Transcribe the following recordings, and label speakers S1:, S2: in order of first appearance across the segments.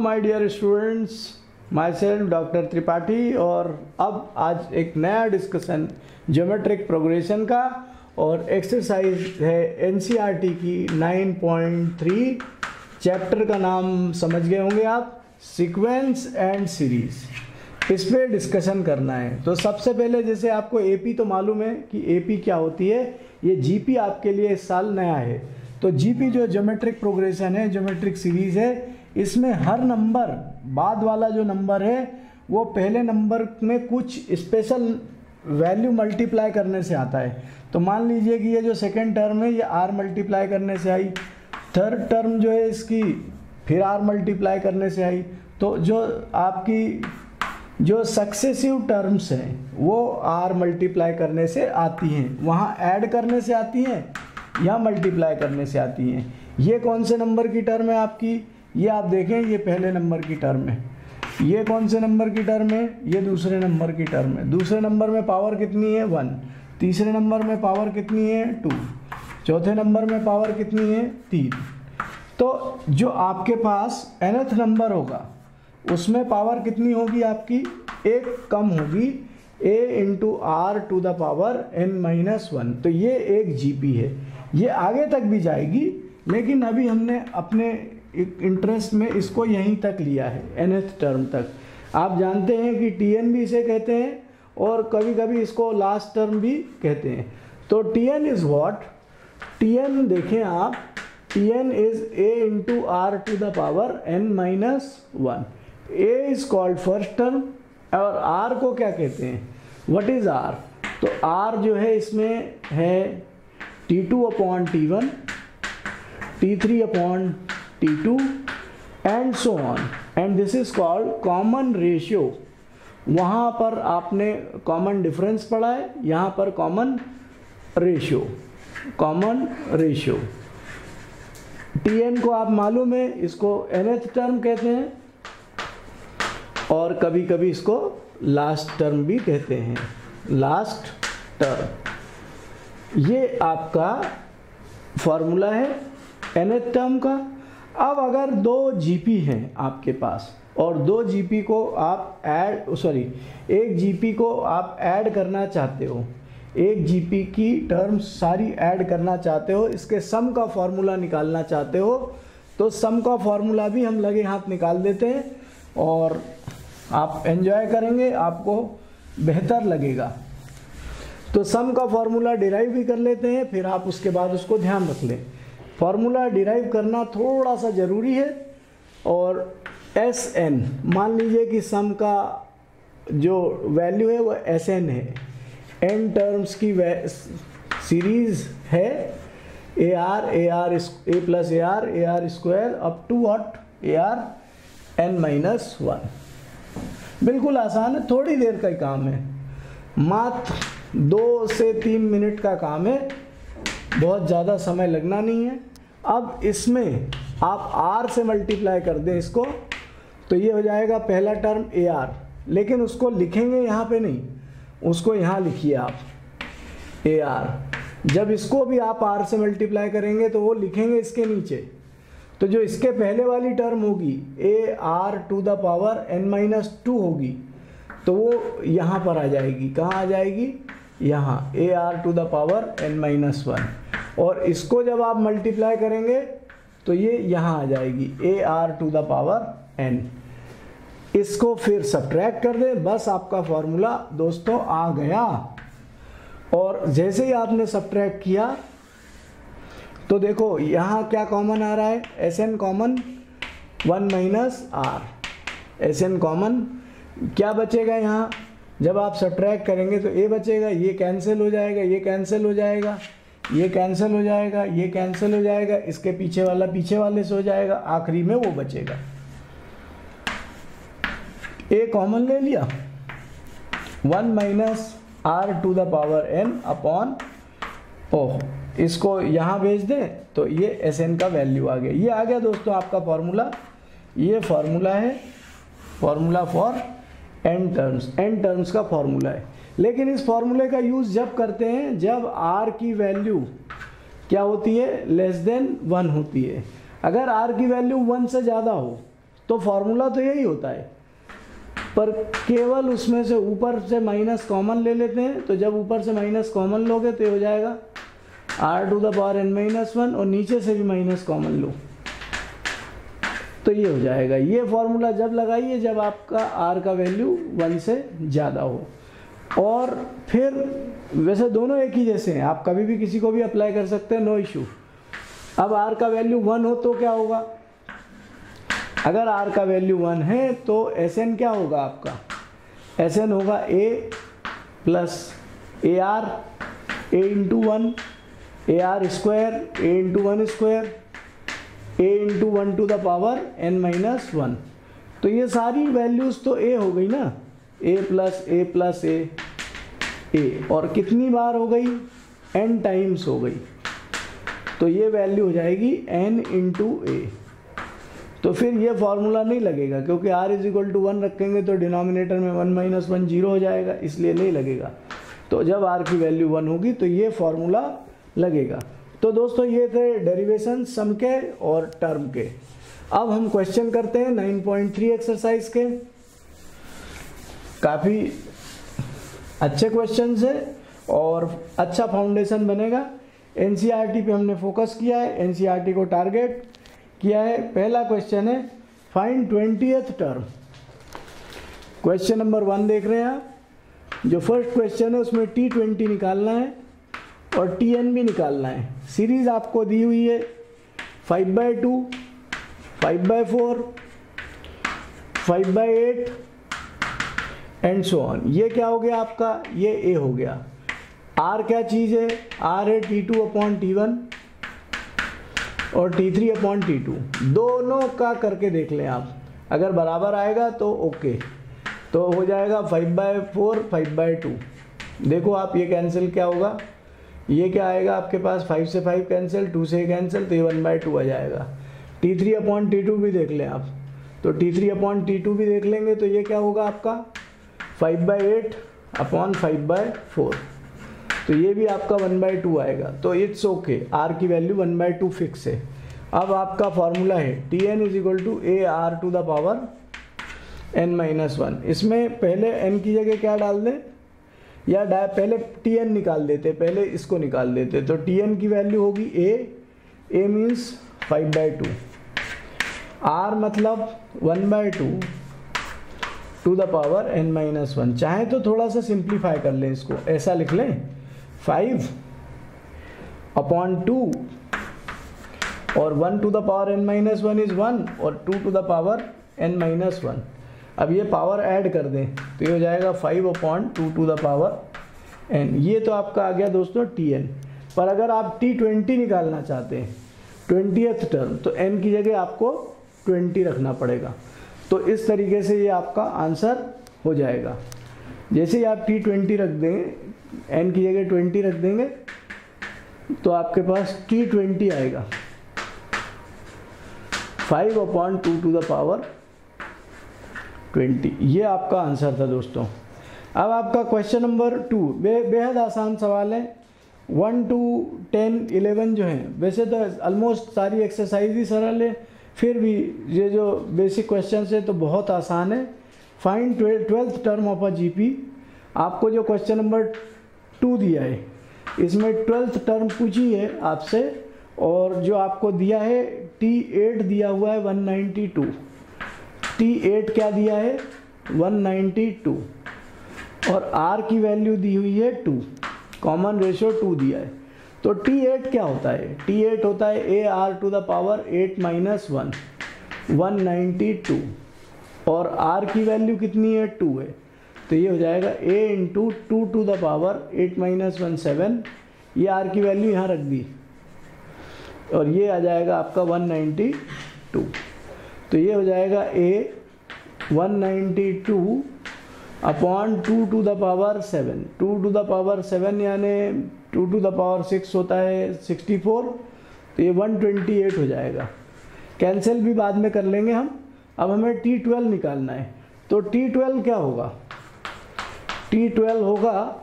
S1: My dear students myself doctor Tripathi और अब आज एक नया डिस्कशन ज्योमेट्रिक प्रोग्रेशन का, और एक्सरसाइज है एन की 9.3 चैप्टर का नाम समझ गए होंगे आप सीक्वेंस एंड सीरीज़ इस पर डिस्कशन करना है। तो सबसे पहले जैसे आपको एपी तो मालूम है कि एपी क्या होती है? ये जीपी आपके लिए इस साल नया है। तो जीपी जो ज्योमेट्रिक प्रोग्रेशन है ज्योमेट्रिक सीरीज़ है इसमें हर नंबर, बाद वाला जो नंबर है, वो पहले नंबर में कुछ स्पेशल वैल्यू मल्टीप्लाई करने से आता है। तो मान लीजिए कि ये जो सेकेंड टर्म है, ये आर मल्टीप्लाई करने से आई। थर्ड टर्म जो है इसकी, फिर आर मल्टीप्लाई करने से आई। तो जो आपकी, जो सक्सेसिव टर्म्स हैं, वो आर मल्टीप्लाई करने से आती हैं। वहाँ ऐड करने से आती हैं या मल्टीप्लाई करने से आती हैं। ये कौन से नंबर की टर्म है आपकी? ये आप देखें, ये पहले नंबर की टर्म है। ये कौन से नंबर की टर्म है? ये दूसरे नंबर की टर्म है। दूसरे नंबर में पावर कितनी है? वन तीसरे नंबर में पावर कितनी है? टू चौथे नंबर में पावर कितनी है? तीन. तो जो आपके पास एनथ नंबर होगा, उसमें पावर कितनी होगी आपकी? एक कम होगी। A into R to the power N minus one तो ये एक जीपी है। ये आगे तक भी जाएगी, लेकिन अभी हमने अपने इंटरेस्ट में इसको यहीं तक लिया है एनथ टर्म तक। आप जानते हैं कि टीएन भी इसे कहते हैं और कभी कभी इसको लास्ट टर्म भी कहते हैं। तो T N is what T N देखें आप T N is A into R to the power N minus one A is called first term और आर को क्या कहते हैं? वट इज़ आर तो आर जो है इसमें है T two upon T one T three upon T two and so on and this is called common ratio वहाँ पर आपने कॉमन डिफरेंस पढ़ा है, यहाँ पर common ratio common ratio T N को आप मालूम है, इसको एन टर्म कहते हैं, और कभी कभी इसको लास्ट टर्म भी कहते हैं. लास्ट टर्म ये आपका फॉर्मूला है एन टर्म का. अब अगर दो जीपी हैं आपके पास, और दो जीपी को आप ऐड सॉरी एक जीपी को आप ऐड करना चाहते हो, एक जीपी की टर्म्स सारी ऐड करना चाहते हो, इसके सम का फॉर्मूला निकालना चाहते हो तो सम का फॉर्मूला भी हम लगे हाथ निकाल देते हैं, और आप एंजॉय करेंगे, आपको बेहतर लगेगा। तो सम का फॉर्मूला डिराइव भी कर लेते हैं, फिर आप उसके बाद उसको ध्यान रख लें। फॉर्मूला डिराइव करना थोड़ा सा ज़रूरी है और एस एन मान लीजिए कि सम का जो वैल्यू है वो एस एन है। एन टर्म्स की सीरीज़ है A R A R A plus A R A R square up to what A R N minus one बिल्कुल आसान है, थोड़ी देर का ही काम है। मात्र दो से तीन मिनट का काम है। बहुत ज़्यादा समय लगना नहीं है। अब इसमें आप आर से मल्टीप्लाई कर दें इसको तो ये हो जाएगा पहला टर्म ए आर लेकिन उसको लिखेंगे यहाँ पे नहीं, उसको यहाँ लिखिए आप ए आर जब इसको भी आप आर से मल्टीप्लाई करेंगे तो वो लिखेंगे इसके नीचे। तो जो इसके पहले वाली टर्म होगी A R to the power N minus two होगी तो वो यहाँ पर आ जाएगी। कहाँ आ जाएगी? यहाँ A R to the power N minus one और इसको जब आप मल्टीप्लाई करेंगे तो ये यहाँ आ जाएगी A R to the power N इसको फिर सब्ट्रैक्ट कर दें, बस आपका फॉर्मूला दोस्तों आ गया। और जैसे ही आपने सब्ट्रैक्ट किया तो देखो, यहाँ क्या कॉमन आ रहा है? S N common one minus R S N common क्या बचेगा यहाँ? जब आप सब्ट्रैक्ट करेंगे तो ए बचेगा, ये कैंसिल हो जाएगा, ये कैंसिल हो जाएगा। ये कैंसिल हो जाएगा, ये कैंसिल हो जाएगा, इसके पीछे वाला पीछे वाले से हो जाएगा, आखिरी में वो बचेगा। ए कॉमन ले लिया। One minus R to the power N upon oh इसको यहाँ भेज दें तो ये एस एन का वैल्यू आ गया। ये आ गया दोस्तों आपका फॉर्मूला ये फॉर्मूला है formula for N terms N terms का फॉर्मूला है। लेकिन इस फॉर्मूले का यूज़ जब करते हैं, जब आर की वैल्यू क्या होती है? लेस देन वन होती है। अगर आर की वैल्यू वन से ज़्यादा हो तो फॉर्मूला तो यही होता है। पर केवल उसमें से ऊपर से माइनस कॉमन ले लेते हैं तो जब ऊपर से माइनस कॉमन लोगे तो ये हो जाएगा R to the power N minus one और नीचे से भी माइनस कॉमन लो। तो ये हो जाएगा। ये फॉर्मूला जब लगाइए, जब आपका आर का वैल्यू वन से ज़्यादा हो। और फिर वैसे दोनों एक ही जैसे हैं। आप कभी भी किसी को भी अप्लाई कर सकते हैं नो इशू अब आर का वैल्यू वन हो तो क्या होगा? अगर आर का वैल्यू वन है तो एस एन क्या होगा आपका? एस एन होगा A plus A R A into one A R square A into one square A into one to the power N minus one तो ये सारी वैल्यूज़ तो ए हो गई ना? ए प्लस ए प्लस ए ए और कितनी बार हो गई? एन टाइम्स हो गई। तो ये वैल्यू हो जाएगी एन इंटू ए तो फिर ये फार्मूला नहीं लगेगा, क्योंकि R is equal to one रखेंगे तो डिनोमिनेटर में वन माइनस वन ज़ीरो हो जाएगा, इसलिए नहीं लगेगा। तो जब आर की वैल्यू वन होगी तो ये फॉर्मूला लगेगा। तो दोस्तों, ये थे डेरिवेशन सम के और टर्म के। अब हम क्वेश्चन करते हैं 9.3 एक्सरसाइज के। काफ़ी अच्छे क्वेश्चन है और अच्छा फाउंडेशन बनेगा। एन पे हमने फोकस किया है। एन को टारगेट किया है। पहला क्वेश्चन है find twentieth term question number one देख रहे हैं आप। जो फ़र्स्ट क्वेश्चन है, उसमें टी ट्वेंटी निकालना है और टी एन भी निकालना है। सीरीज़ आपको दी हुई है five by two five by four five by eight and so on ये क्या हो गया आपका? ये ए हो गया। आर क्या चीज़ है? आर है T two upon T one और T three upon T two दोनों का करके देख लें आप। अगर बराबर आएगा तो ओके तो हो जाएगा five by four five by two देखो आप ये कैंसिल क्या होगा? ये क्या आएगा आपके पास? फाइव से फाइव कैंसिल टू से कैंसिल तो ये वन बाय टू आ जाएगा। T three upon T two भी देख लें आप। तो T three upon T two भी देख लेंगे तो ये क्या होगा आपका? Five by eight upon five by four तो ये भी आपका वन बाई टू आएगा। तो इट्स ओके आर की value one by two fix है। अब आपका फॉर्मूला है। T N is equal to A R to the power N minus one इसमें पहले एन की जगह क्या डाल दें? या डा, पहले टी एन निकाल देते, पहले इसको निकाल देते। तो टी एन की वैल्यू होगी A A means five by two R मतलब one by two to the power N minus one. चाहे तो थोड़ा सा सिंप्लीफाई कर लें इसको। ऐसा लिख लें। फाइव अपॉन टू और one to the power N minus one is one और two to the power N minus one. अब ये पावर ऐड कर दें तो ये हो जाएगा five upon two to the power N. ये तो आपका आ गया दोस्तों टी एन पर अगर आप टी ट्वेंटी निकालना चाहते हैं ट्वेंटीथ टर्म तो एन की जगह आपको ट्वेंटी रखना पड़ेगा। तो इस तरीके से ये आपका आंसर हो जाएगा। जैसे ही आप टी ट्वेंटी रख देंगे एन की जगह ट्वेंटी रख देंगे तो आपके पास टी ट्वेंटी आएगा। Five upon two to the power twenty ये आपका आंसर था दोस्तों। अब आपका क्वेश्चन नंबर टू बे, बेहद आसान सवाल है। वन टू टेन इलेवन जो है, वैसे तो ऑलमोस्ट सारी एक्सरसाइज ही सरल है। फिर भी ये जो बेसिक क्वेश्चन है तो बहुत आसान है। Find twelfth term of a GP आपको जो क्वेश्चन नंबर टू दिया है, इसमें ट्वेल्थ टर्म पूछी है आपसे, और जो आपको दिया है टी एट दिया हुआ है one ninety two T eight क्या दिया है? वन नाइन्टी टू और आर की वैल्यू दी हुई है टू कॉमन रेशियो टू दिया है। तो टी एट क्या होता है? टी एट होता है A R to the power eight minus one one two और आर की वैल्यू कितनी है? टू है। तो ये हो जाएगा a into two to the power eight minus one seven ये आर की वैल्यू यहाँ रख दी। और ये आ जाएगा आपका वन नाइन्टी टू तो ये हो जाएगा a one ninety two upon two to the power seven two to the power seven यानी two to the power six होता है सिक्सटी फोर तो ये वन ट्वेंटी एट हो जाएगा। कैंसिल भी बाद में कर लेंगे हम। अब हमें टी ट्वेल्व निकालना है। तो टी ट्वेल्व क्या होगा? टी ट्वेल्व होगा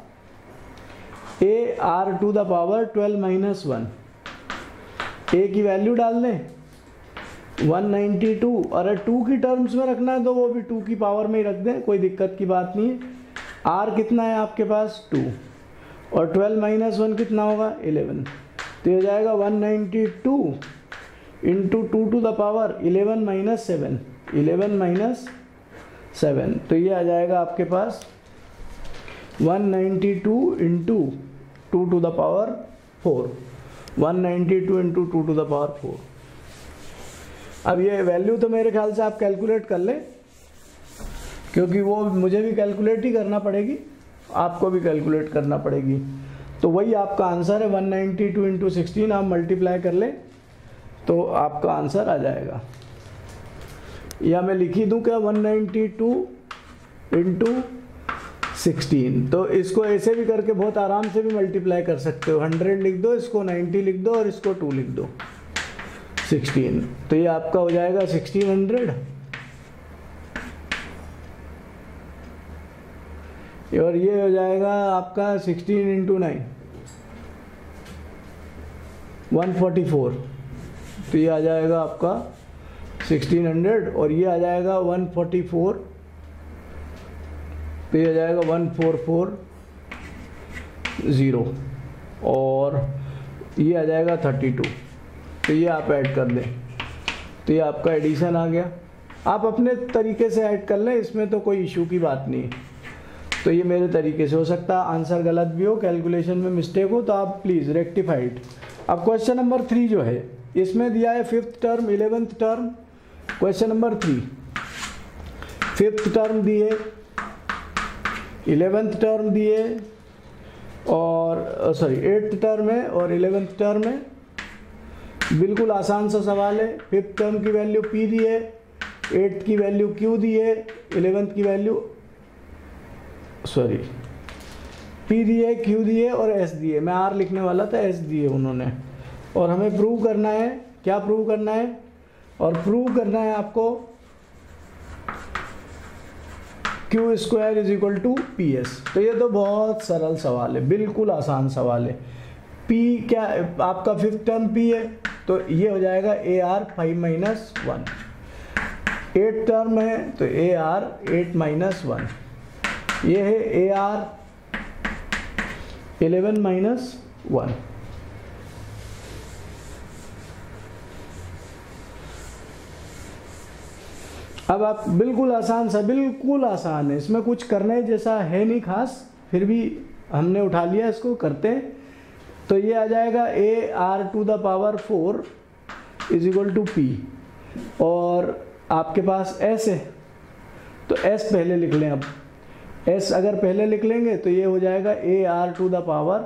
S1: A R to the power twelve minus one. A की वैल्यू डाल दें। 192 अरे टू की टर्म्स में रखना है तो वो भी टू की पावर में ही रख दें, कोई दिक्कत की बात नहीं है। आर कितना है आपके पास? टू। और 12 माइनस वन कितना होगा? 11 तो ये जाएगा 192 ninety two into two to the power 11 minus seven. Eleven minus seven. तो ये आ जाएगा आपके पास 192 ninety two into two to the power four. One ninety two into two to the power four. अब ये वैल्यू तो मेरे ख्याल से आप कैलकुलेट कर लें, क्योंकि वो मुझे भी कैलकुलेट ही करना पड़ेगी। आपको भी कैलकुलेट करना पड़ेगी। तो वही आपका आंसर है 192 नाइन्टी टू इंटू सिक्सटीन आप मल्टीप्लाई कर लें तो आपका आंसर आ जाएगा। या मैं लिखी दूँ क्या 192 नाइन्टी टू इंटू सिक्सटीन तो इसको ऐसे भी करके बहुत आराम से भी मल्टीप्लाई कर सकते हो। 100 लिख दो, इसको 90 लिख दो और इसको 2 लिख दो। 16 तो ये आपका हो जाएगा 1600 और ये हो जाएगा आपका 16 into nine one forty four तो ये आ जाएगा आपका 1600 और ये आ जाएगा 144 तो ये आ जाएगा 1440 और ये आ जाएगा 32 तो ये आप ऐड कर दें तो ये आपका एडिशन आ गया. आप अपने तरीके से ऐड कर लें, इसमें तो कोई इशू की बात नहीं तो ये मेरे तरीके से हो सकता है। आंसर गलत भी हो कैलकुलेशन में मिस्टेक हो तो आप प्लीज़ रेक्टिफाइड अब क्वेश्चन नंबर थ्री जो है, इसमें दिया है fifth term eleventh term question number three fifth term दिए इलेवेंथ टर्म दिए, और सॉरी एट्थ टर्म है और इलेवेंथ टर्म है। बिल्कुल आसान सा सवाल है। फिफ्थ टर्म की वैल्यू पी दी है एट्थ की वैल्यू क्यू दी है इलेवेंथ की वैल्यू सॉरी पी दिए क्यू दिए और एस दिए मैं आर लिखने वाला था एस दिए उन्होंने। और हमें प्रूव करना है। क्या प्रूव करना है? और प्रूव करना है आपको Q square is equal to P S तो ये तो बहुत सरल सवाल है। बिल्कुल आसान सवाल है। पी क्या, आपका फिफ्थ टर्म पी है तो ये हो जाएगा A R five minus one eight term है तो A R eight minus one ये है A R eleven minus one अब आप बिल्कुल आसान सा, बिल्कुल आसान है। इसमें कुछ करने जैसा है नहीं खास, फिर भी हमने उठा लिया इसको, करते हैं। तो ये आ जाएगा A R to the power four is equal to P और आपके पास एस है। तो एस पहले लिख लें अब। एस अगर पहले लिख लेंगे तो ये हो जाएगा A R to the power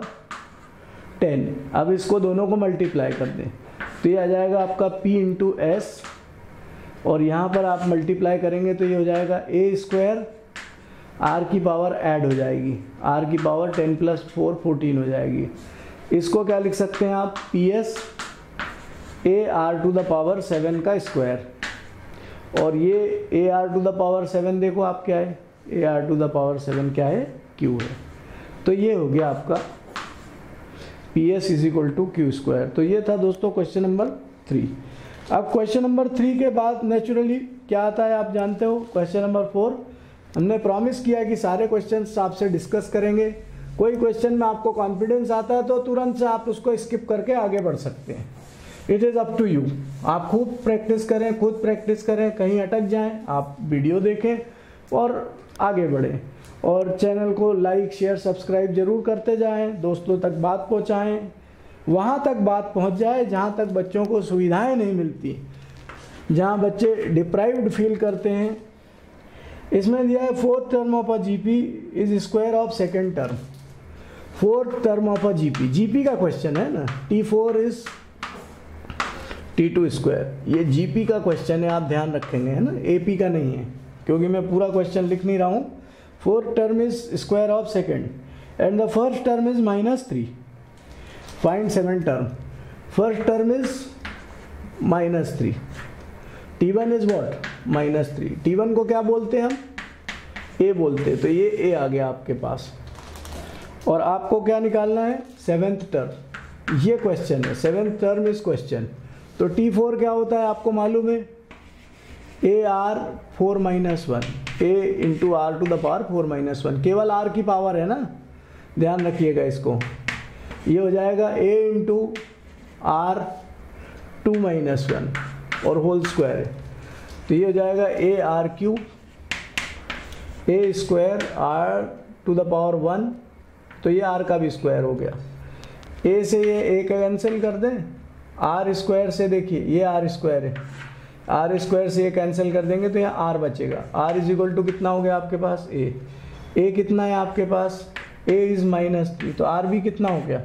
S1: ten. अब इसको दोनों को मल्टीप्लाई कर दें। तो ये आ जाएगा आपका p इंटू एस। और यहाँ पर आप मल्टीप्लाई करेंगे तो ये हो जाएगा ए स्क्वायर आर की पावर ऐड हो जाएगी। आर की power ten plus four fourteen हो जाएगी। इसको क्या लिख सकते हैं आप? P S A R to the power seven का स्क्वायर। और ये A R to the power seven देखो आप क्या है? A R to the power seven क्या है? क्यू है। तो ये हो गया आपका P S is equal to Q square तो ये था दोस्तों क्वेश्चन नंबर थ्री अब क्वेश्चन नंबर थ्री के बाद नेचुरली क्या आता है आप जानते हो? क्वेश्चन नंबर फोर हमने प्रॉमिस किया कि सारे क्वेश्चन आपसे डिस्कस करेंगे। कोई क्वेश्चन में आपको कॉन्फिडेंस आता है तो तुरंत से आप उसको स्किप करके आगे बढ़ सकते हैं। It is up to you आप खूब प्रैक्टिस करें, खुद प्रैक्टिस करें, कहीं अटक जाएँ, आप वीडियो देखें और आगे बढ़ें। और चैनल को लाइक, शेयर, सब्सक्राइब ज़रूर करते जाएँ। दोस्तों तक बात पहुंचाएँ। वहाँ तक बात पहुँच जाए जहाँ तक बच्चों को सुविधाएँ नहीं मिलती, जहाँ बच्चे डिप्राइव्ड फील करते हैं। इसमें दिया है fourth term of a GP is square of second term fourth term of a GP GP का क्वेश्चन है ना? T four is T two square ये जीपी का क्वेश्चन है, आप ध्यान रखेंगे, है ना? एपी का नहीं है। क्योंकि मैं पूरा क्वेश्चन लिख नहीं रहा हूँ। Fourth term is square of second and the first term is minus three find seven term first term is minus three T one is what minus three T one को क्या बोलते हैं हम? ए बोलते हैं। तो ये ए आ गया आपके पास। और आपको क्या निकालना है? सेवेंथ टर्म ये क्वेश्चन है। सेवेंथ टर्म इज़ क्वेश्चन तो टी फोर क्या होता है आपको मालूम है? A R four minus one A into R to the power four minus one केवल आर की पावर है ना? ध्यान रखिएगा इसको। ये हो जाएगा A into R two minus one और होल स्क्वायर है। तो ये हो जाएगा A R cube A square R to the power one तो ये आर का भी स्क्वायर हो गया। ए से ये ए का कैंसिल कर दें। आर स्क्वायर से देखिए, ये आर स्क्वायर है। आर स्क्वायर से ये कैंसिल कर देंगे तो यहाँ आर बचेगा। आर इज़ इक्वल टू कितना हो गया आपके पास? ए ए कितना है आपके पास? ए इज़ माइनस थ्री तो आर भी कितना हो गया?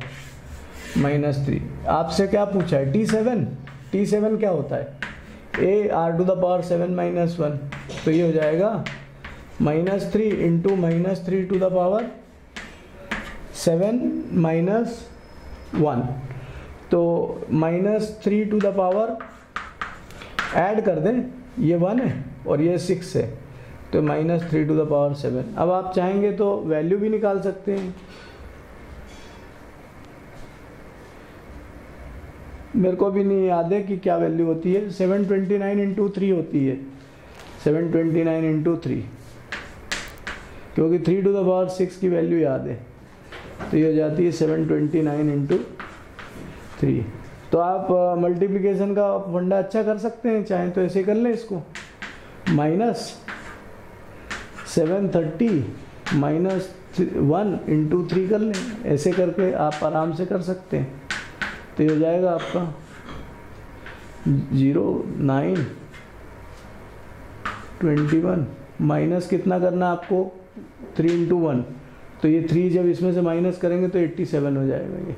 S1: माइनस थ्री आपसे क्या पूछा है? टी सेवन टी सेवन क्या होता है? A R to the power seven minus one तो ये हो जाएगा minus three into minus three to the power seven minus one तो minus three to the power add कर दें, ये वन है और ये सिक्स है। तो minus three to the power seven अब आप चाहेंगे तो वैल्यू भी निकाल सकते हैं। मेरे को भी नहीं याद है कि क्या वैल्यू होती है। Seven twenty nine into three होती है। Seven twenty nine into three क्योंकि three to the power six की वैल्यू याद है। तो ये हो जाती है seven twenty nine into three तो आप मल्टीप्लिकेशन का फंडा अच्छा कर सकते हैं, चाहें तो ऐसे कर लें इसको। Minus seven thirty, minus one into three कर लें। ऐसे करके आप आराम से कर सकते हैं। तो ये हो जाएगा आपका zero, nine, twenty one. Minus कितना करना आपको? थ्री इंटू वन तो ये थ्री जब इसमें से माइनस करेंगे तो एट्टी सेवन हो जाएगा ये।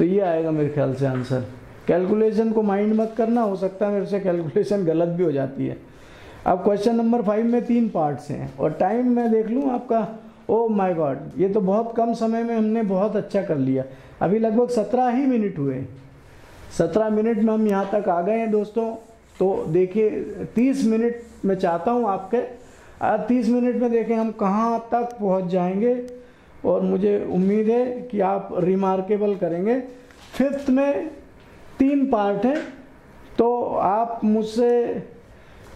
S1: तो ये आएगा मेरे ख्याल से आंसर। कैलकुलेशन को माइंड मत करना, हो सकता है मेरे से कैलकुलेशन गलत भी हो जाती है। अब क्वेश्चन नंबर फाइव में तीन पार्ट्स हैं और टाइम मैं देख लूँ आपका। ओ माय गॉड ये तो बहुत कम समय में हमने बहुत अच्छा कर लिया। अभी लगभग सत्रह ही मिनट हुए। सत्रह मिनट में हम यहाँ तक आ गए हैं दोस्तों। तो देखिए, तीस मिनट मैं चाहता हूँ आपके। तीस मिनट में देखें हम कहाँ तक पहुँच जाएँगे। और मुझे उम्मीद है कि आप रिमार्केबल करेंगे। फिफ्थ में तीन पार्ट हैं तो आप मुझसे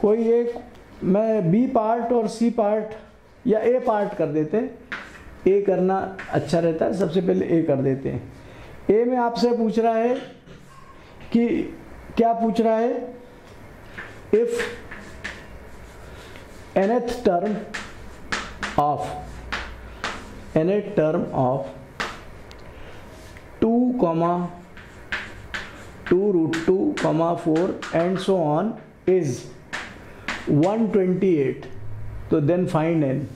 S1: कोई एक, मैं बी पार्ट और सी पार्ट या ए पार्ट कर देते हैं। ए करना अच्छा रहता है, सबसे पहले ए कर देते हैं। ए में आपसे पूछ रहा है कि, क्या पूछ रहा है? If nth term of, nth term of 2 comma 2 root 2 comma 4 and so on is 128 तो देन फाइंड एन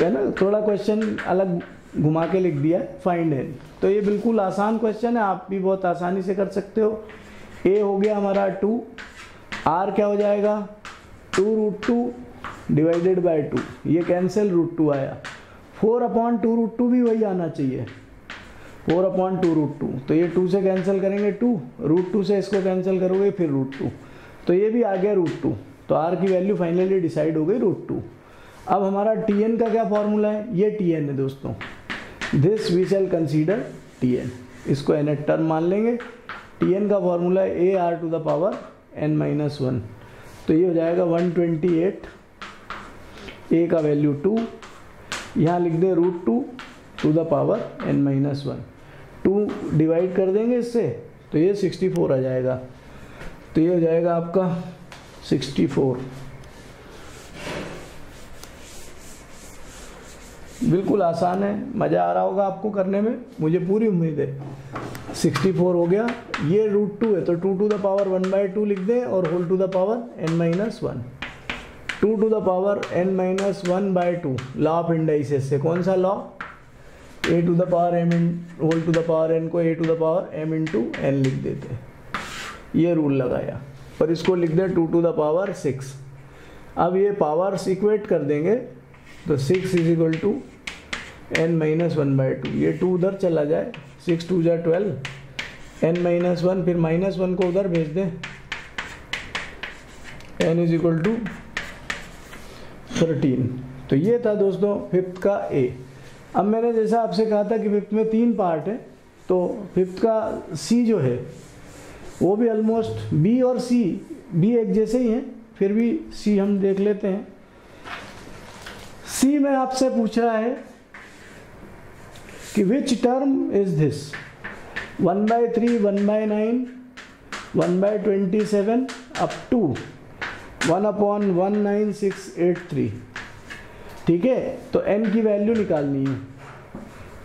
S1: है ना? थोड़ा क्वेश्चन अलग घुमा के लिख दिया फाइंड एन तो ये बिल्कुल आसान क्वेश्चन है, आप भी बहुत आसानी से कर सकते हो। ए हो गया हमारा टू आर क्या हो जाएगा? Two root two divided by two. ये कैंसिल रूट टू आया। Four upon two root two भी वही आना चाहिए। Four upon two root two. तो ये टू से कैंसिल करेंगे टू, रूट टू से इसको कैंसिल करोगे फिर रूट टू। तो ये भी आ गया रूट टू। तो आर की वैल्यू फाइनली डिसाइड हो गई रूट टू। अब हमारा टी एन का क्या फॉर्मूला है? ये टी एन है दोस्तों। This we shall consider T N इसको एन एट टर्म मान लेंगे। टी एन का फॉर्मूला है A R to the power N minus one तो ये हो जाएगा 128 ए का वैल्यू टू यहाँ लिख दें root two to the power N minus one two divide कर देंगे इससे तो ये 64 आ जाएगा। तो ये हो जाएगा आपका 64 बिल्कुल आसान है, मज़ा आ रहा होगा आपको करने में, मुझे पूरी उम्मीद है। 64 हो गया, ये रूट टू है तो two to the power one by two लिख दें और whole to the power N minus one two to the power N minus one by two law of indices से, कौन सा law A to the power M in whole to the power N को A to the power M into N लिख देते ये rule लगाया। और इसको लिख दे two to the power six अब ये पावर इक्वेट कर देंगे तो six is equal to N minus one by two ये टू उधर चला जाए सिक्स टू जा ट्वेल्व एन माइनस वन फिर माइनस वन को उधर भेज दें। N is equal to thirteen तो ये था दोस्तों फिफ्थ का ए अब मैंने जैसा आपसे कहा था कि फिफ्थ में तीन पार्ट है तो फिफ्थ का सी जो है, वो भी ऑलमोस्ट बी और सी बी एक जैसे ही हैं, फिर भी सी हम देख लेते हैं। सी में आपसे पूछ रहा है कि which term is this one by three one by nine one by twenty seven up to one upon one nine six eight three ठीक है? तो एन की वैल्यू निकालनी है।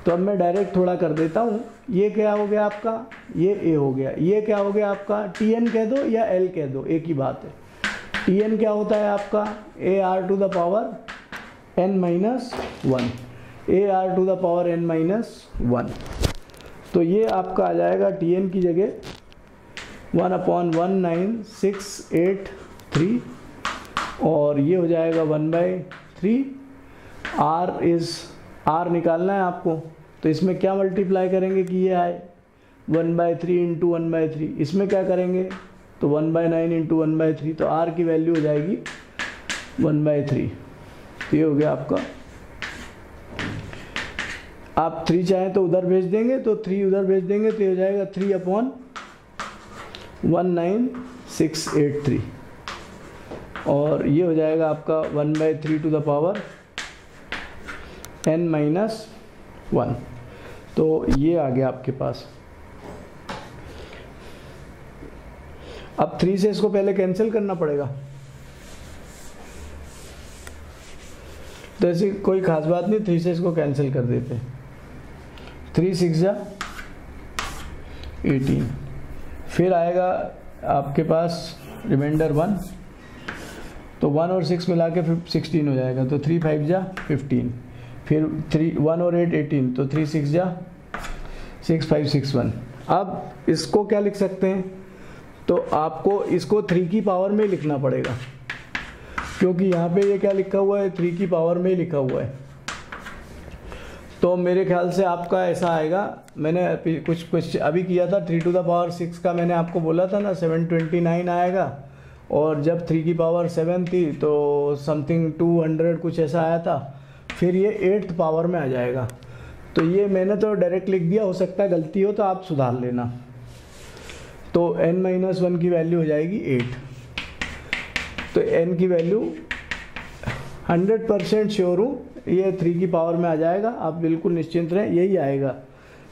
S1: तो अब मैं डायरेक्ट थोड़ा कर देता हूँ। ये क्या हो गया आपका? ये ए हो गया। ये क्या हो गया आपका? टी एन कह दो या एल कह दो? एक ही बात है। टी एन क्या होता है आपका? A R to the power N minus one A R to the power N minus one तो ये आपका आ जाएगा टी एन की जगह one upon one nine six eight three और ये हो जाएगा one by three R is R निकालना है आपको। तो इसमें क्या मल्टीप्लाई करेंगे कि ये आए? One by three into one by three इसमें क्या करेंगे? तो one by nine into one by three तो आर की वैल्यू हो जाएगी वन बाय थ्री तो ये हो गया आपका। आप थ्री चाहें तो उधर भेज देंगे तो थ्री उधर भेज देंगे तो ये हो जाएगा three upon one nine six eight three और ये हो जाएगा आपका one by three to the power N minus one. तो ये आ गया आपके पास। अब थ्री से इसको पहले कैंसिल करना पड़ेगा। तो ऐसी कोई खास बात नहीं, थ्री से इसको कैंसिल कर देते। थ्री, सिक्स जा एटीन। फिर आएगा आपके पास रिमाइंडर वन। तो वन और सिक्स मिला के सिक्सटीन हो जाएगा। तो थ्री, फाइव जा फिफ्टीन। फिर थ्री वन और एट एटीन तो थ्री सिक्स जा सिक्स फाइव सिक्स वन अब इसको क्या लिख सकते हैं? तो आपको इसको थ्री की पावर में लिखना पड़ेगा। क्योंकि यहाँ पे ये क्या लिखा हुआ है? थ्री की पावर में लिखा हुआ है। तो मेरे ख्याल से आपका ऐसा आएगा। मैंने कुछ कुछ अभी किया था three to the power six का मैंने आपको बोला था ना सेवन ट्वेंटी नाइन आएगा। और जब थ्री की पावर सेवन थी तो समथिंग टू हंड्रेड कुछ ऐसा आया था। फिर ये एट्थ पावर में आ जाएगा। तो ये मैंने तो डायरेक्ट लिख दिया, हो सकता है गलती हो तो आप सुधार लेना। तो n माइनस वन की वैल्यू हो जाएगी एट तो n की वैल्यू हंड्रेड परसेंट श्योर हूँ, ये थ्री की पावर में आ जाएगा। आप बिल्कुल निश्चिंत रहें, यही आएगा।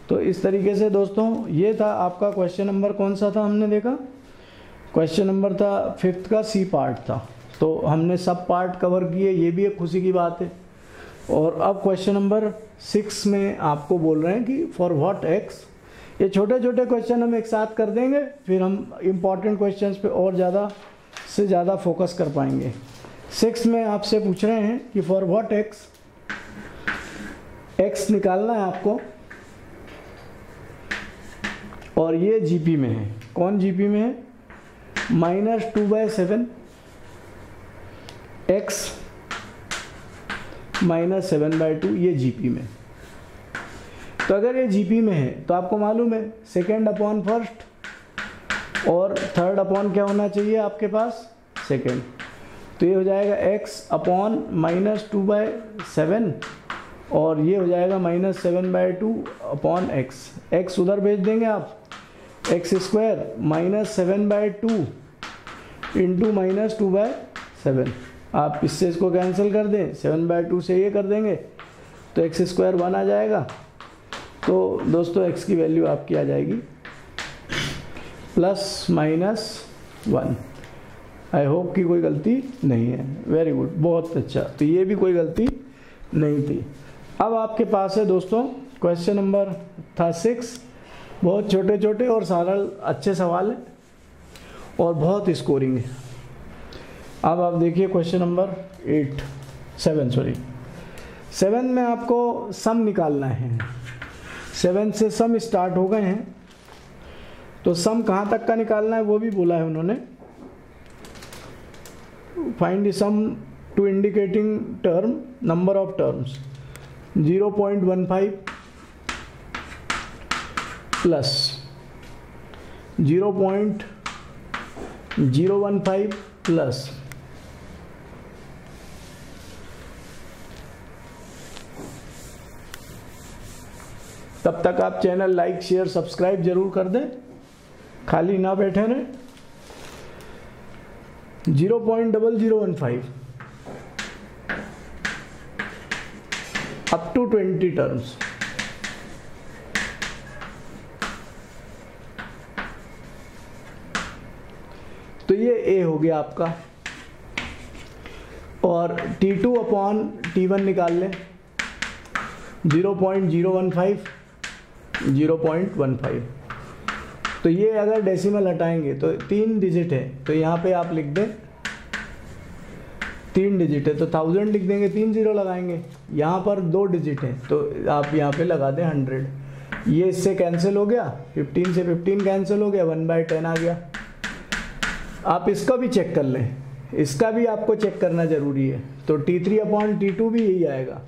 S1: तो इस तरीके से दोस्तों, ये था आपका क्वेश्चन नंबर कौन सा था हमने देखा? क्वेश्चन नंबर था फिफ्थ का सी पार्ट था। तो हमने सब पार्ट कवर किए, ये भी एक खुशी की बात है। और अब क्वेश्चन नंबर सिक्स में आपको बोल रहे हैं कि फॉर व्हाट एक्स ये छोटे छोटे क्वेश्चन हम एक साथ कर देंगे, फिर हम इंपॉर्टेंट क्वेश्चंस पे और ज़्यादा से ज़्यादा फोकस कर पाएँगे। सिक्स में आपसे पूछ रहे हैं कि फॉर व्हाट एक्स एक्स निकालना है आपको। और ये जीपी में है। कौन जीपी में है? Minus two by seven X minus seven by two ये जीपी में। तो अगर ये जीपी में है तो आपको मालूम है सेकेंड अपॉन फ़र्स्ट और थर्ड अपॉन क्या होना चाहिए आपके पास? सेकेंड तो ये हो जाएगा X upon minus two by seven और ये हो जाएगा minus seven by two upon X X उधर भेज देंगे आप। X square minus seven by two into minus two by seven आप इससे इसको कैंसिल कर दें सेवन बाय टू से ये कर देंगे तो एक्स स्क्वायर वन आ जाएगा। तो दोस्तों एक्स की वैल्यू आपकी आ जाएगी। Plus minus one I hope कि कोई गलती नहीं है। वेरी गुड बहुत अच्छा। तो ये भी कोई गलती नहीं थी। अब आपके पास है दोस्तों क्वेश्चन नंबर था सिक्स बहुत छोटे छोटे और सरल अच्छे सवाल हैं और बहुत स्कोरिंग है। अब आप देखिए question number eight seven sorry seven में आपको सम निकालना है। सेवन से सम स्टार्ट हो गए हैं। तो सम कहाँ तक का निकालना है वो भी बोला है उन्होंने। Find sum to indicating term number of terms 0.15 plus 0.015 plus तब तक आप चैनल लाइक, शेयर, सब्सक्राइब ज़रूर कर दें। खाली ना बैठे रहे। Zero point double zero one five. Up to twenty terms. तो ये ए हो गया आपका। और T2 to upon T one निकाल लें। Zero point zero one five. Zero point one five. तो ये अगर डेसिमल हटाएँगे तो तीन डिजिट है तो यहाँ पे आप लिख दें तीन डिजिट है तो थाउज़ेंड लिख देंगे, तीन ज़ीरो लगाएँगे। यहाँ पर दो डिजिट है तो आप यहाँ पे लगा दें हंड्रेड ये इससे कैंसिल हो गया फिफ्टीन से फिफ्टीन कैंसिल हो गया वन बाय टेन आ गया। आप इसका भी चेक कर लें, इसका भी आपको चेक करना ज़रूरी है। तो T three upon T two भी यही आएगा।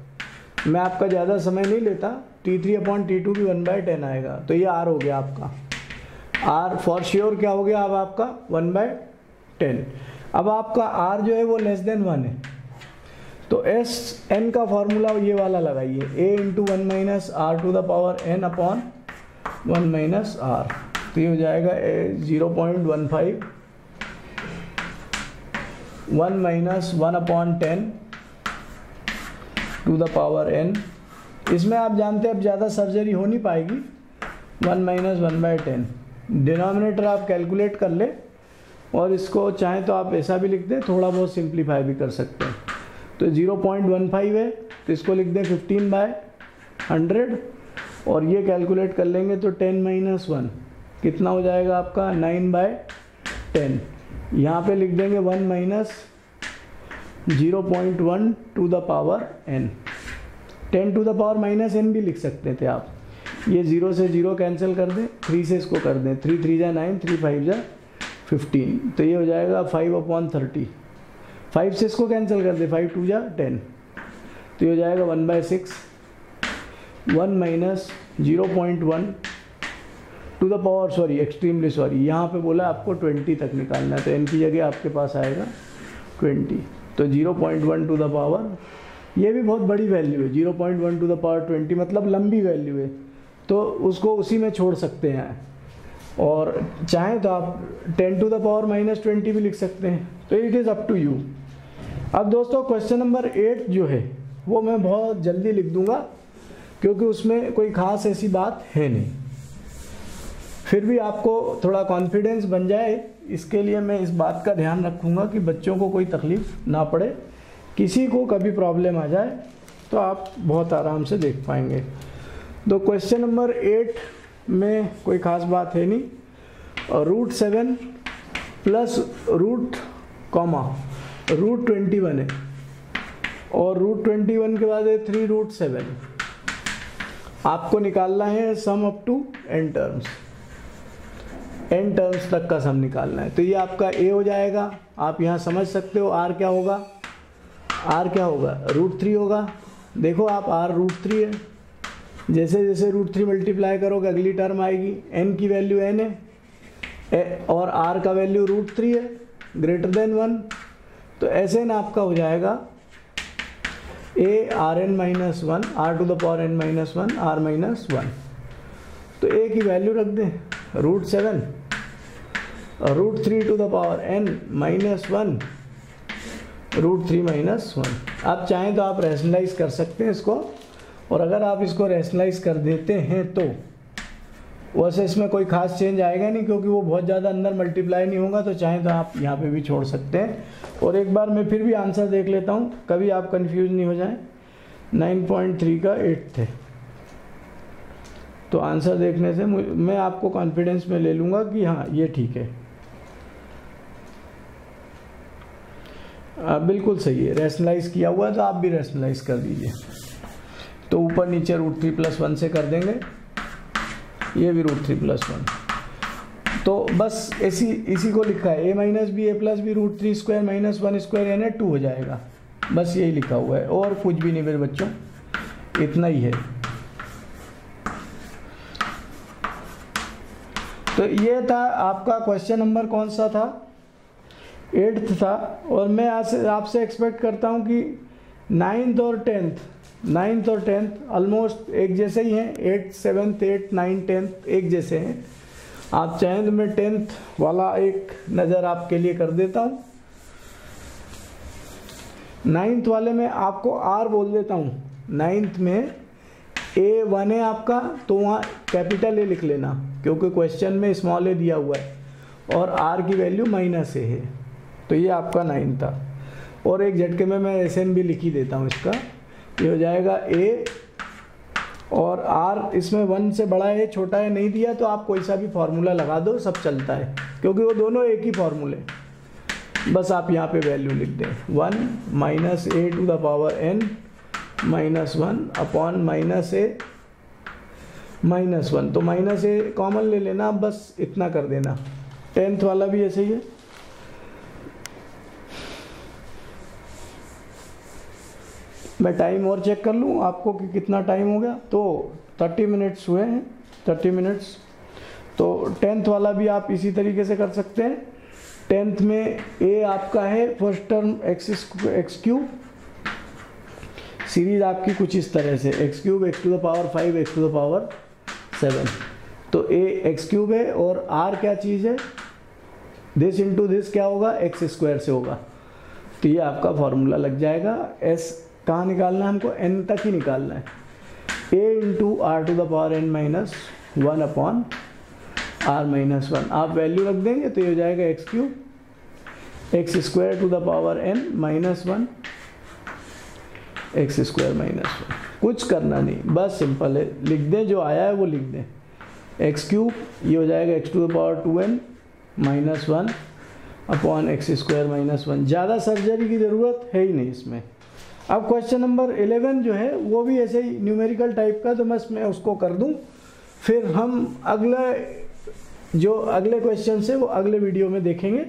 S1: मैं आपका ज़्यादा समय नहीं लेता T three upon T two भी वन बाय टेन आएगा। तो ये आर हो गया आपका। आर फॉर श्योर क्या हो गया? अब आपका वन बाय टेन अब आपका आर जो है वो लेस देन वन है। तो एस एन का फॉर्मूला ये वाला लगाइए। A into one minus R to the power N upon one minus R तो ये हो जाएगा A zero point one five one minus one upon ten to the power N इसमें आप जानते हैं अब ज़्यादा सर्जरी हो नहीं पाएगी। One minus one by ten denominator आप कैलकुलेट कर ले और इसको चाहें तो आप ऐसा भी लिख दें, थोड़ा बहुत सिंप्लीफाई भी कर सकते हैं। तो ज़ीरो पॉइंट वन फाइव है तो इसको लिख दें फिफ्टीन बाय हंड्रेड और ये कैलकुलेट कर लेंगे तो टेन माइनस वन कितना हो जाएगा आपका? नाइन बाय टेन यहाँ पे लिख देंगे one minus zero point one to the power N ten to the power minus N भी लिख सकते थे आप। ये ज़ीरो से ज़ीरो कैंसिल कर दें, थ्री से इसको कर दें, थ्री थ्री जा नाइन, थ्री फाइव जा फिफ्टीन। तो ये हो जाएगा फाइव अपॉन थर्टी। फाइव से इसको कैंसिल कर दें, फाइव टू जा टेन। तो ये हो जाएगा one by six. One minus zero point one to the power, sorry, extremely sorry, यहाँ पे बोला आपको ट्वेंटी तक निकालना है तो एन की जगह आपके पास आएगा ट्वेंटी। तो zero point one to the power ये भी बहुत बड़ी वैल्यू है। Zero point one to the power twenty मतलब लंबी वैल्यू है। तो उसको उसी में छोड़ सकते हैं। और चाहें तो आप ten to the power minus twenty भी लिख सकते हैं। तो it is up to you अब दोस्तों क्वेश्चन नंबर एट जो है, वो मैं बहुत जल्दी लिख दूँगा, क्योंकि उसमें कोई ख़ास ऐसी बात है नहीं। फिर भी आपको थोड़ा कॉन्फिडेंस बन जाए। इसके लिए मैं इस बात का ध्यान रखूँगा कि बच्चों को कोई तकलीफ़ ना पड़े। किसी को कभी प्रॉब्लम आ जाए तो आप बहुत आराम से देख पाएँगे। तो क्वेश्चन नंबर एट में कोई ख़ास बात है नहीं। और root seven plus root comma root twenty one है। और रूट ट्वेंटी वन के बाद है थ्री रूट सेवन आपको निकालना है sum up to N terms N terms तक का सम निकालना है। तो ये आपका ए हो जाएगा। आप यहाँ समझ सकते हो आर क्या होगा। आर क्या होगा? रूट थ्री होगा। देखो आप आर रूट थ्री है। जैसे जैसे रूट थ्री मल्टीप्लाई करोगे अगली टर्म आएगी। एन की वैल्यू एन है। ए, और आर का वैल्यू रूट थ्री है। ग्रेटर देन वन तो ऐसे एन आपका हो जाएगा। A R N minus one R to the power N minus one R minus one तो ए की वैल्यू रख दें। Root seven root three to the power N minus one root three minus one आप चाहें तो आप rationalise कर सकते हैं इसको। और अगर आप इसको रैशनलाइज कर देते हैं तो वैसे इसमें कोई खास चेंज आएगा नहीं, क्योंकि वो बहुत ज़्यादा अंदर मल्टीप्लाई नहीं होगा तो चाहें तो आप यहाँ पे भी छोड़ सकते हैं। और एक बार मैं फिर भी आंसर देख लेता हूँ, कभी आप कंफ्यूज नहीं हो जाएँ। 9.3 का एट थे तो आंसर देखने से मैं आपको कॉन्फिडेंस में ले लूँगा कि हाँ ये ठीक है। आ, बिल्कुल सही है। रैशनलाइज किया हुआ है तो आप भी रैशनलाइज कर दीजिए। तो ऊपर नीचे रूट थ्री प्लस वन से कर देंगे। ये भी रूट थ्री प्लस वन तो बस इसी इसी को लिखा है। A minus B A plus B root three square minus one square यानी टू हो जाएगा। बस यही लिखा हुआ है। और कुछ भी नहीं मेरे बच्चों इतना ही है। तो ये था आपका क्वेश्चन नंबर कौन सा था? एट्थ था और मैं आपसे आपसे एक्सपेक्ट करता हूँ कि नाइन्थ और टेंथ नाइन्थ और टेंथ ऑलमोस्ट एक जैसे ही हैं eight seventh eight nine tenth एक जैसे हैं। आप चाहें तो मैं टेंथ वाला एक नज़र आपके लिए कर देता हूँ। नाइन्थ वाले में आपको आर बोल देता हूँ। नाइन्थ में ए वन है आपका तो वहाँ कैपिटल ए लिख लेना, क्योंकि क्वेश्चन में स्मॉल ए दिया हुआ है और आर की वैल्यू माइनस ए है। तो ये आपका नाइन था। और एक झटके में मैं एस एन भी लिख ही देता हूँ इसका। ये हो जाएगा ए और आर इसमें वन से बड़ा है, छोटा है, नहीं दिया तो आप कोई सा भी फार्मूला लगा दो, सब चलता है। क्योंकि वो दोनों एक ही फार्मूले। बस आप यहाँ पे वैल्यू लिख दें। One minus A to the power N minus one upon minus A minus one. तो माइनस ए कॉमन ले लेना आप बस इतना कर देना। टेंथ वाला भी ऐसे ही है। मैं टाइम और चेक कर लूँ, आपको कि कितना टाइम हो गया? तो थर्टी मिनट्स हुए हैं थर्टी मिनट्स तो टेंथ वाला भी आप इसी तरीके से कर सकते हैं। टेंथ में ए आपका है first term X X cube series आपकी कुछ इस तरह से X cube X to the power five X to the power seven तो ए एक्स क्यूब है और आर क्या चीज़ है? दिस इंटू दिस क्या होगा? एक्स स्क्वायर से होगा। तो ये आपका फॉर्मूला लग जाएगा। एस कहाँ निकालना है हमको? एन तक ही निकालना है। A into R to the power N minus one upon R minus one आप वैल्यू रख देंगे तो ये हो जाएगा X cube X square to the power N minus one X square minus one कुछ करना नहीं। बस सिंपल है। लिख दें, जो आया है वो लिख दें। एक्स क्यूब ये हो जाएगा X to the power two N minus one upon X square minus one ज़्यादा सर्जरी की ज़रूरत है ही नहीं इसमें। अब क्वेश्चन नंबर इलेवन जो है, वो भी ऐसे ही न्यूमेरिकल टाइप का तो बस मैं उसको कर दूँ। फिर हम अगले, जो अगले क्वेश्चन से वो अगले वीडियो में देखेंगे।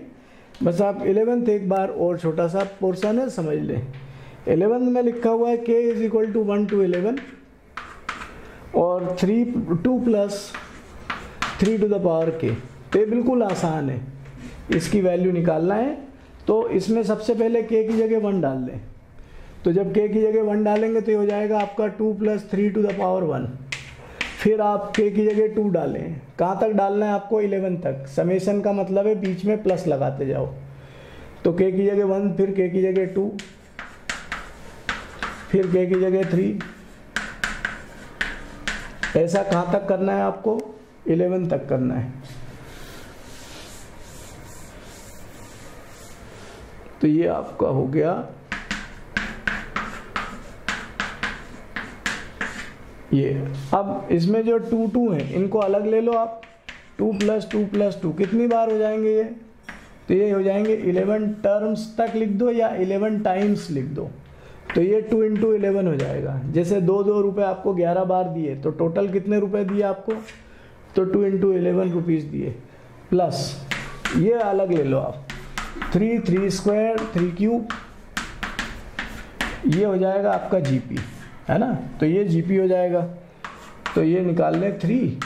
S1: बस आप इलेवेंथ एक बार और छोटा सा पोर्सन है, समझ लें। एलेवेंथ में लिखा हुआ है K is equal to one to eleven और three two plus three to the power K तो ये बिल्कुल आसान है। इसकी वैल्यू निकालना है। तो इसमें सबसे पहले के की जगह वन डाल दें। तो जब के की जगह वन डालेंगे तो ये हो जाएगा आपका two plus three to the power one फिर आप के की जगह टू डालें। कहाँ तक डालना है आपको? इलेवन तक। समेशन का मतलब है बीच में प्लस लगाते जाओ। तो के की जगह वन फिर के की जगह टू फिर के की जगह थ्री ऐसा कहाँ तक करना है आपको? इलेवन तक करना है। तो ये आपका हो गया ये। अब इसमें जो टू टू है, इनको अलग ले लो आप। Two plus two plus two, कितनी बार हो जाएँगे ये? तो ये हो जाएँगे इलेवन टर्म्स तक लिख दो या इलेवन टाइम्स लिख दो। तो ये टू इंटू इलेवन हो जाएगा। जैसे दो दो रुपये आपको ग्यारह बार दिए तो टोटल कितने रुपए दिए आपको? तो टू इंटू इलेवन रुपीज़ दिए। प्लस ये अलग ले लो आप। Three three square, three cube, ये हो जाएगा आपका जीपी। है ना? तो ये जीपी हो जाएगा। तो ये निकाल लें थ्री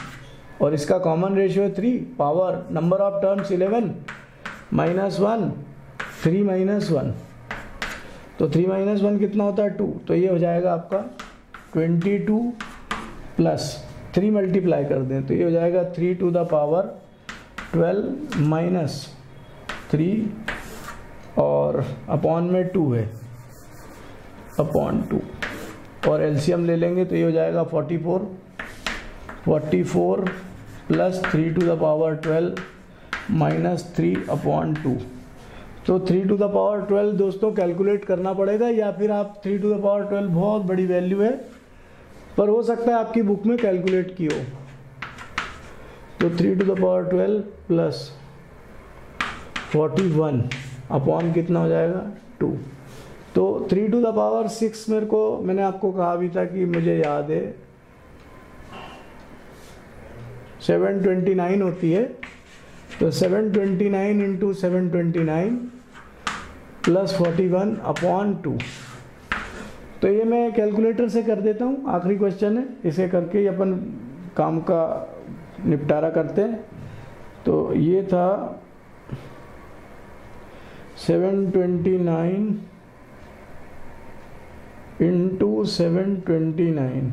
S1: और इसका common ratio three power number of terms eleven minus one three minus one तो थ्री माइनस वन कितना होता है? टू तो ये हो जाएगा आपका twenty two plus three multiply कर दें तो ये हो जाएगा three to the power twelve minus three और अपॉन में टू है। अपॉन टू और एलसीएम ले लेंगे तो ये हो जाएगा forty four forty four plus three to the power twelve minus three upon two तो three to the power twelve दोस्तों कैलकुलेट करना पड़ेगा या फिर आप three to the power twelve बहुत बड़ी वैल्यू है, पर हो सकता है आपकी बुक में कैलकुलेट की हो। तो three to the power twelve plus forty one upon कितना हो जाएगा? टू तो three to the power six मेरे को, मैंने आपको कहा भी था कि मुझे याद है। सेवन ट्वेंटी नाइन होती है। तो seven twenty nine into seven twenty nine plus forty one upon two तो ये मैं कैलकुलेटर से कर देता हूँ। आखिरी क्वेश्चन है। इसे करके ही अपन काम का निपटारा करते हैं। तो ये था seven twenty nine into seven twenty nine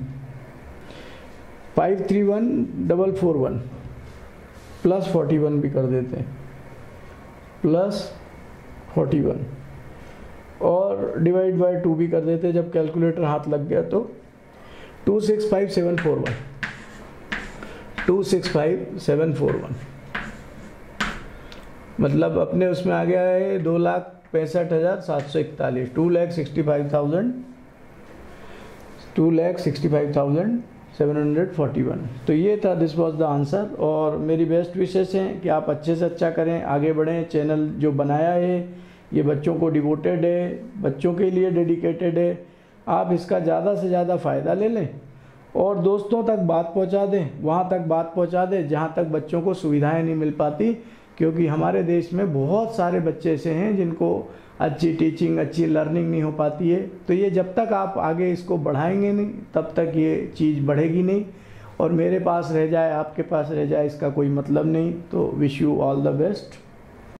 S1: five three one double four one plus forty one भी कर देते हैं। प्लस फोर्टी वन और डिवाइड बाय टू भी कर देते हैं। जब कैलकुलेटर हाथ लग गया तो two six five seven four one two six five seven four one मतलब अपने उसमें आ गया है दो लाख पैंसठ हज़ार सात सौ इकतालीस। Two lakh sixty five thousand two lakh sixty five thousand seven hundred forty one तो ये था दिस वॉज़ द आंसर और मेरी बेस्ट विशेष हैं कि आप अच्छे से अच्छा करें, आगे बढ़ें। चैनल जो बनाया है, ये बच्चों को डिवोटेड है, बच्चों के लिए डेडिकेटेड है। आप इसका ज़्यादा से ज़्यादा फ़ायदा ले लें और दोस्तों तक बात पहुँचा दें, वहाँ तक बात पहुँचा दें, जहाँ तक बच्चों को सुविधाएँ नहीं मिल पाती, क्योंकि हमारे देश में बहुत सारे बच्चे ऐसे हैं जिनको अच्छी टीचिंग अच्छी लर्निंग नहीं हो पाती है। तो ये जब तक आप आगे इसको बढ़ाएँगे नहीं, तब तक ये चीज़ बढ़ेगी नहीं। और मेरे पास रह जाए, आपके पास रह जाए, इसका कोई मतलब नहीं। तो wish you all the best